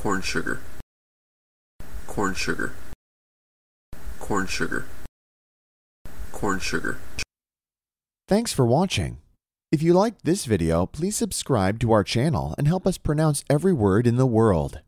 corn sugar, corn sugar, corn sugar, corn sugar. Thanks for watching. If you liked this video, please subscribe to our channel and help us pronounce every word in the world.